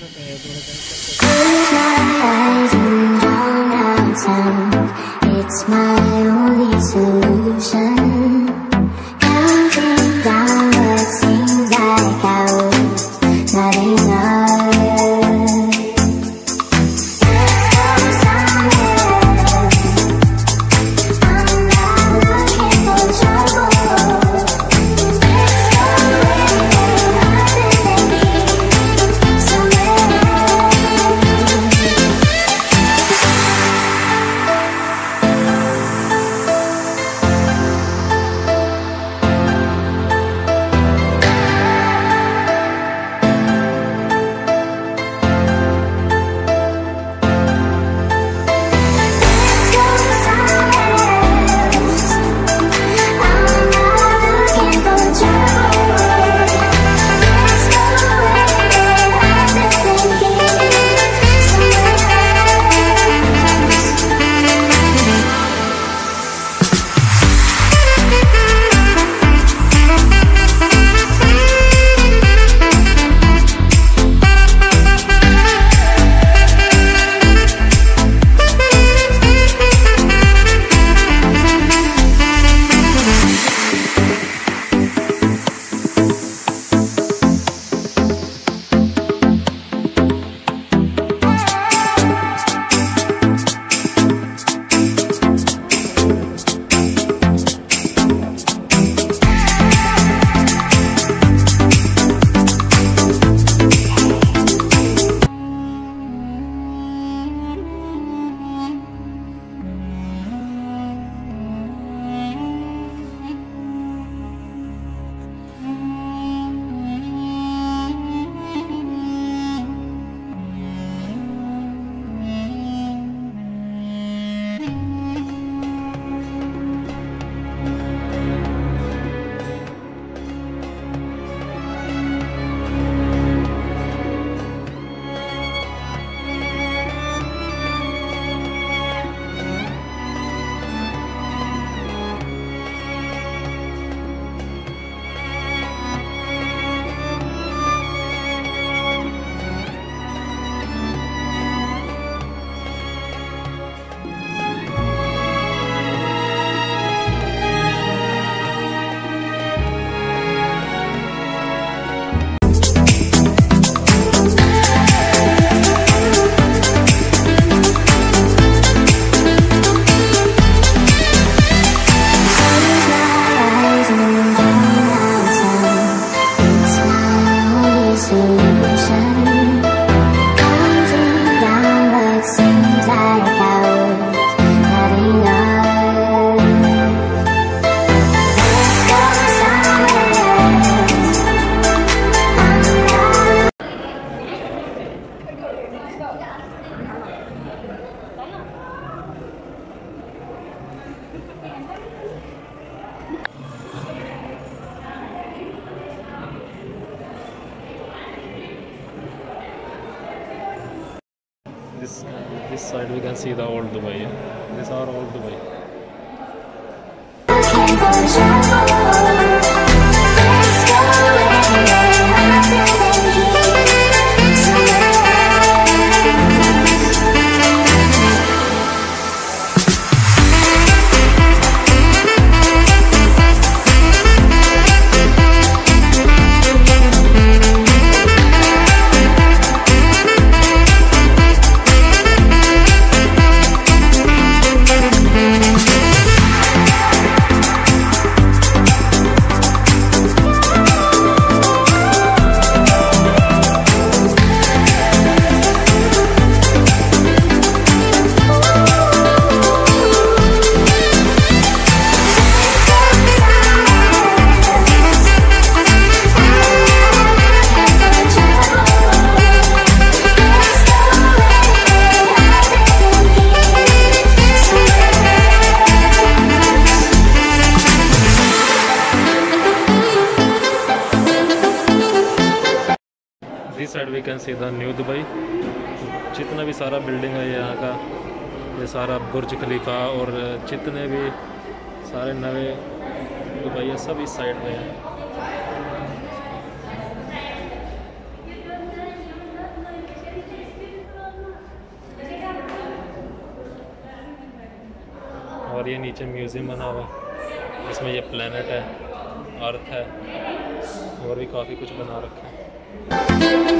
Pero que yo. سیدھا New Dubai جتنا بھی سارا بلڈنگ ہے یہاں کا یہ سارا برج خلیفہ اور جتنے بھی سارے نئے دبئی ہے سب اس سائڈ میں ہیں اور یہ نیچے میوزیم بنا ہوا ہے اس میں یہ پلانٹ ہے ارتھ ہے اور بھی کافی کچھ بنا رکھا ہے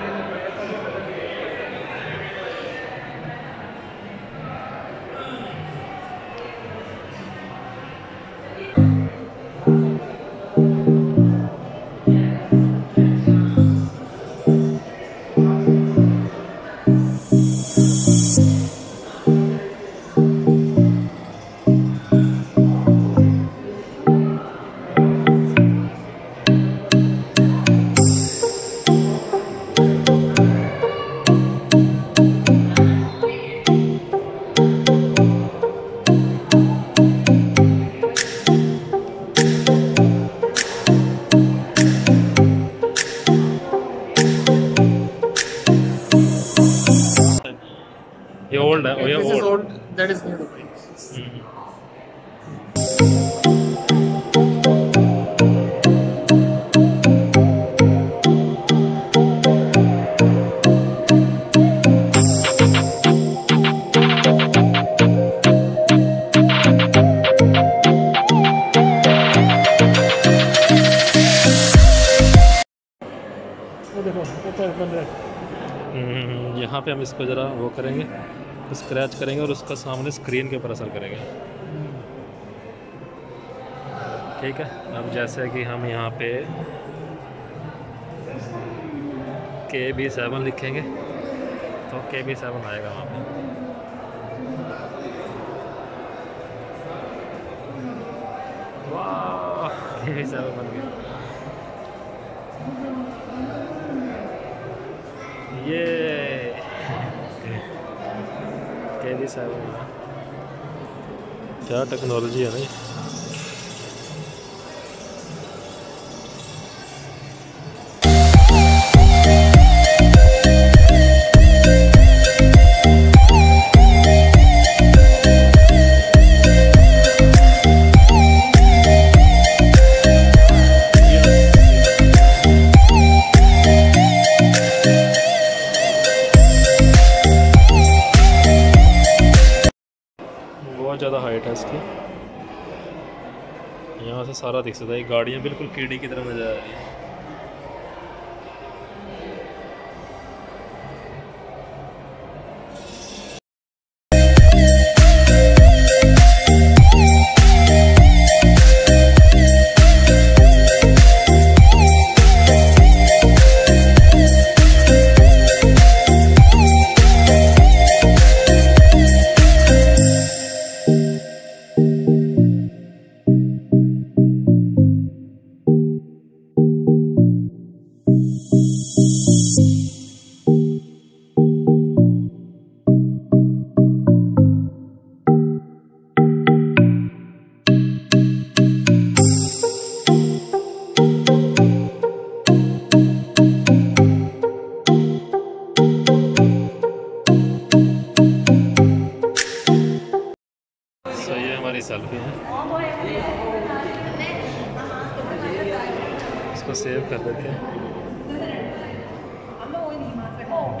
یہاں پہ ہم اس کو ذرا وہ کریں گے۔ اسکریچ کریں گے اور اس کا سامنے اسکرین کے اوپر اثر کرے گا ٹھیک ہے، اب جیسے کہ ہم یہاں پہ کے بی سیون لکھیں گے، تو کے بی سیون آئے گا وہاں پہ۔ یہ ہے کیا ٹیکنالوجی ہے نہیں سارا دکھ سکتا ہے گاڑیاں بالکل کیڑی کی طرح نظر آ رہی ہیں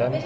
മാറ്റാൻ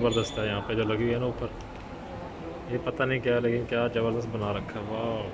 زبردست ہے یہاں پہ جو لگی ہوئی ہے نا اوپر یہ پتہ نہیں کیا لیکن کیا زبردست بنا رکھا ہے واہ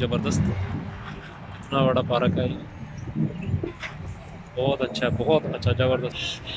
بہت زبردست اتنا بڑا پارک ہے بہت اچھا ہے بہت اچھا زبردست